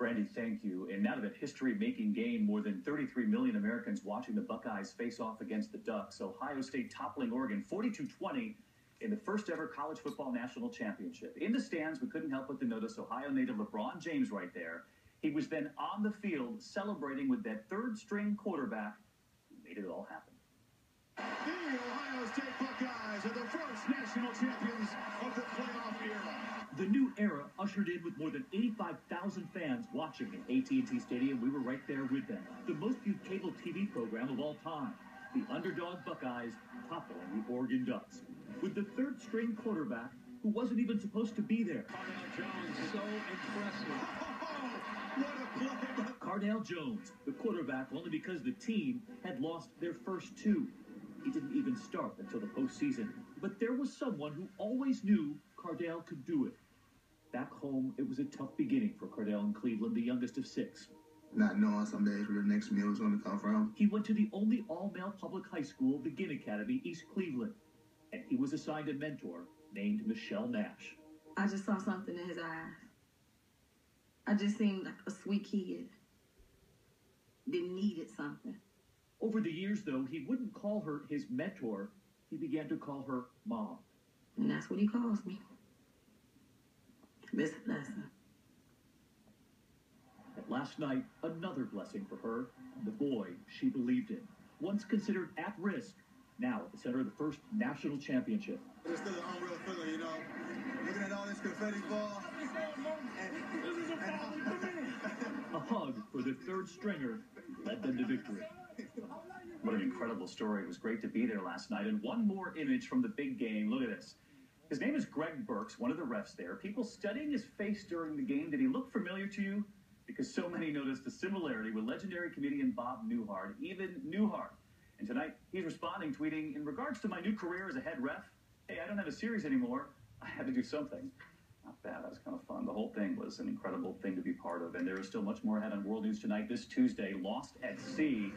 Brandy, thank you. And now that history-making game, more than 33 million Americans watching the Buckeyes face off against the Ducks. Ohio State toppling Oregon 42-20 in the first ever college football national championship. In the stands, we couldn't help but to notice Ohio native LeBron James right there. He was then on the field celebrating with that third-string quarterback who made it all happen. The Ohio State Buckeyes are the first national champions of the playoff era. The new era ushered in with more than 85,000 fans watching at AT&T Stadium. We were right there with them. The most viewed cable TV program of all time. The underdog Buckeyes toppling the Oregon Ducks. With the third string quarterback who wasn't even supposed to be there. Cardale Jones, so impressive. Oh, what a play. Cardale Jones, the quarterback, only because the team had lost their first two. He didn't even start until the postseason. But there was someone who always knew Cardale could do it. Back home, it was a tough beginning for Cardale in Cleveland, the youngest of six. Not knowing some days where the next meal was going to come from. He went to the only all-male public high school, the Ginn Academy, East Cleveland. And he was assigned a mentor named Michelle Nash. I just saw something in his eyes. I just seemed like a sweet kid that needed something. Over the years, though, he wouldn't call her his mentor. He began to call her mom. And that's what he calls me. Miss Blessing. Last night, another blessing for her and the boy she believed in. Once considered at risk, now at the center of the first national championship. It's still an unreal feeling, you know. Looking at all this confetti fall. A hug for the third stringer led them to victory. What an incredible story. It was great to be there last night. And one more image from the big game. Look at this. His name is Greg Burks, one of the refs there. People studying his face during the game. Did he look familiar to you? Because so many noticed the similarity with legendary comedian Bob Newhart, even Newhart. And tonight, he's responding, tweeting, In regards to my new career as a head ref, hey, I don't have a series anymore. I had to do something. Not bad. That was kind of fun. The whole thing was an incredible thing to be part of. And there is still much more ahead on World News tonight this Tuesday. Lost at Sea.